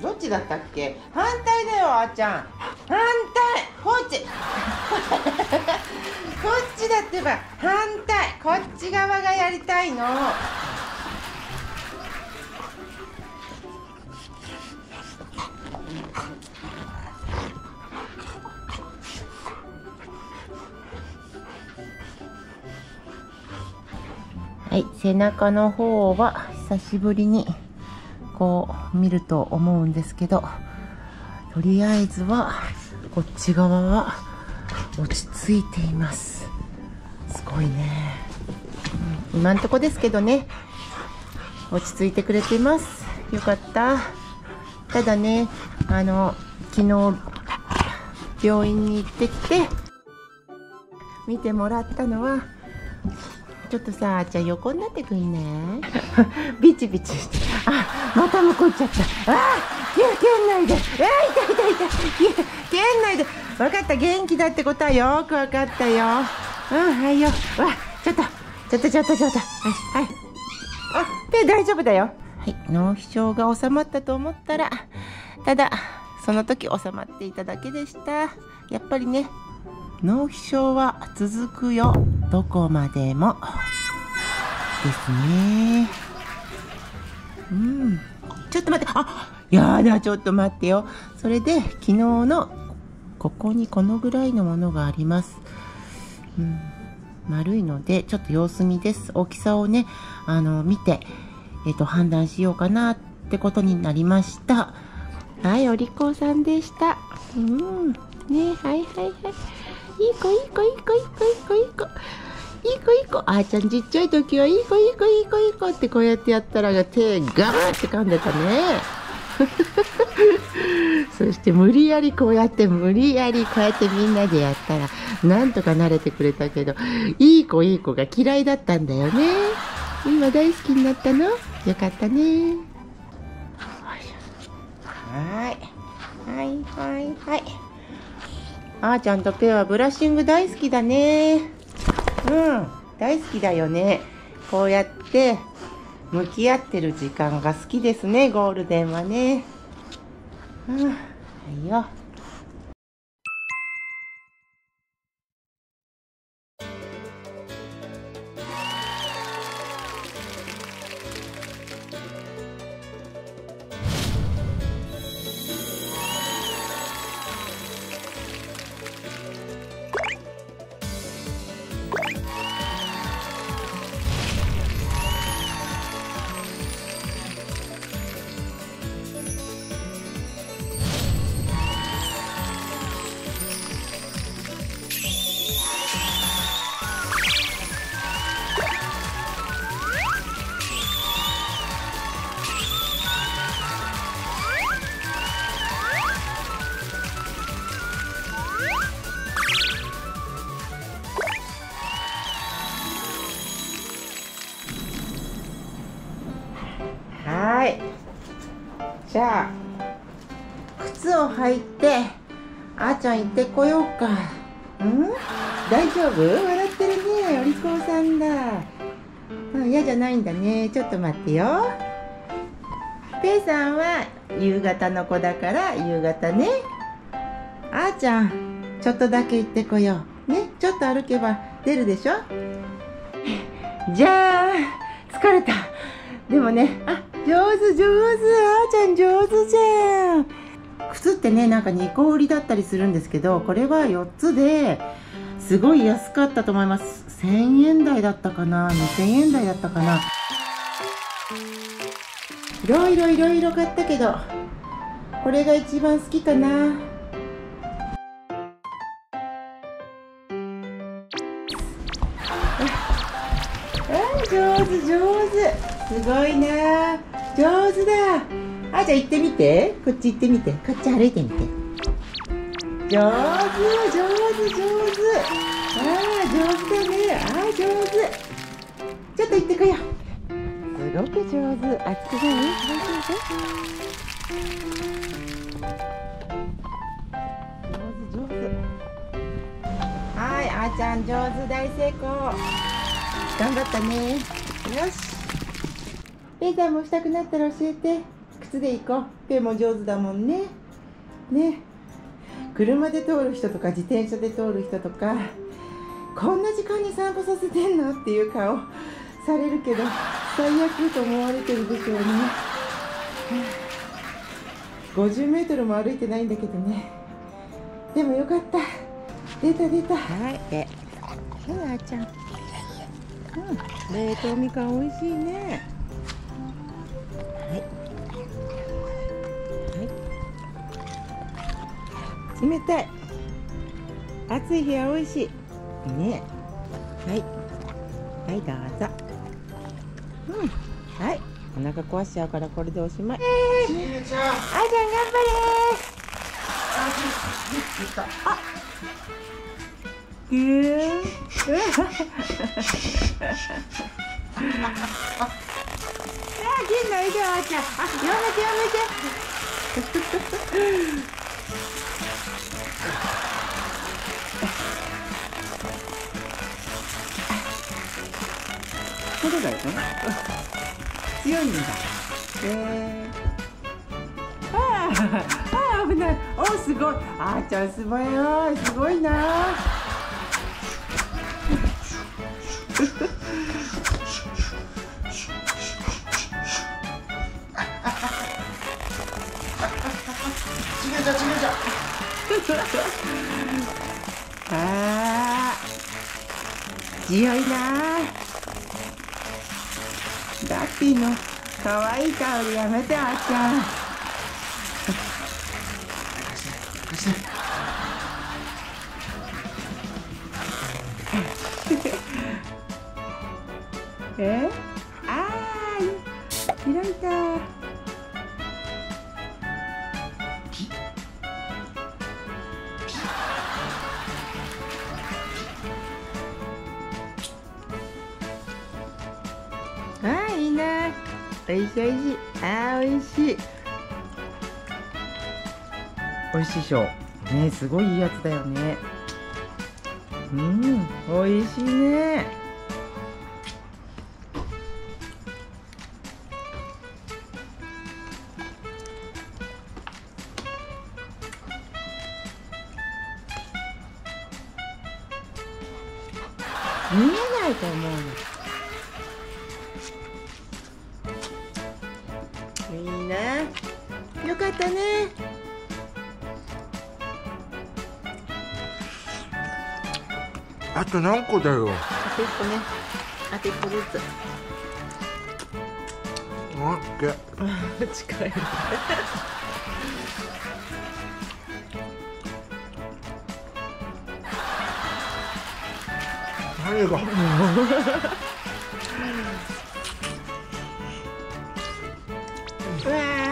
どっちだったっけ？反対だよあーちゃん。反対。こっち。こっちだってば反対。こっち側がやりたいの。はい背中の方は久しぶりに。こう見ると思うんですけどとりあえずはこっち側は落ち着いています。すごいね、うん今んとこですけどね。落ち着いてくれています。よかった。ただねあの昨日病院に行ってきて見てもらったのはちょっとさじゃあ横になってくんね ビチビチして。あまた向こう行っちゃった。あーけ蹴んないで。あー痛い痛い痛い。け蹴んないで。分かった元気だってことはよく分かったよ。うんはいよ。わちょっとちょっとちょっとちょっと。はいはい。あ手大丈夫だよ。はい脳皮症が収まったと思ったらただその時収まっていただけでした。やっぱりね脳皮症は続くよどこまでもですね。うん。ちょっと待って。あやだちょっと待ってよ。それで昨日のここにこのぐらいのものがあります、うん、丸いのでちょっと様子見です。大きさをねあの見て、えっと判断しようかなってことになりました。はいお利口さんでした。うん。ねはいはいはい。い子いい子いい子いい子いい子いい子いい子いい子。あーちゃんちっちゃい時はいい子いい子いい子いい子ってこうやってやったら手ガーって噛んでたね。そして無理やりこうやって無理やりこうやってみんなでやったらなんとか慣れてくれたけどいい子いい子が嫌いだったんだよね。今大好きになったの？よかったね。はい。はいはいはい。あーちゃんとペアはブラッシング大好きだね。うん大好きだよね。こうやって向き合ってる時間が好きですねゴールデンはね。うんはいよ。じゃあ靴を履いてあーちゃん行ってこようか。うん？大丈夫？笑ってるねお利口さんだ。うん嫌じゃないんだね。ちょっと待ってよ。ペイさんは夕方の子だから夕方ね。あーちゃんちょっとだけ行ってこよう。ね？ちょっと歩けば出るでしょ？じゃあ疲れた。でもねあ上手上手あーちゃん上手じゃん。靴ってねなんか2個売りだったりするんですけどこれは4つですごい安かったと思います。1000円台だったかな2000円台だったかな。いろいろいろいろ買ったけどこれが一番好きかな。あ上手上手。すごいな上手だ。あじゃあ行ってみて。こっち行ってみて。こっち歩いてみて。上手上手上手。ああ上手だね。ああ上手。ちょっと行ってこよう。すごく上手。熱くない？大丈夫上手上手。はいあーちゃん上手大成功。頑張ったね。よし。ペーターもしたくなったら教えて。靴で行こう。ペも上手だもんね。ね。車で通る人とか自転車で通る人とか。こんな時間に散歩させてんのっていう顔されるけど最悪と思われてるでしょうね。50メートルも歩いてないんだけどね。でもよかった。出た出た。はい。えはいあーちゃんうん。冷凍みかん美味しいね冷たい。暑い日は美味しい。ね。はい。はいどうぞ。うん。はい。お腹壊しちゃうからこれでおしまい。あーちゃん頑張れあぎゅー。んあー銀のいであーちゃん。あやめてやめてこれだよね。強いんだ。えー、あーあー危ない。おすごい。あーちゃんすばよいすごいなちげちゃちげちゃあ強いなピーの可愛い香りやめてあーちゃん貸してえあー開いたあーいいなおいしいおいしいあーおいしい。おいしいでしょ。ねすごいいいやつだよね。うんおいしいね。見えないと思うの。かったね。あと何個だよ？あと1個ね。あと1個ずつ。オッケー。近い何が？うわ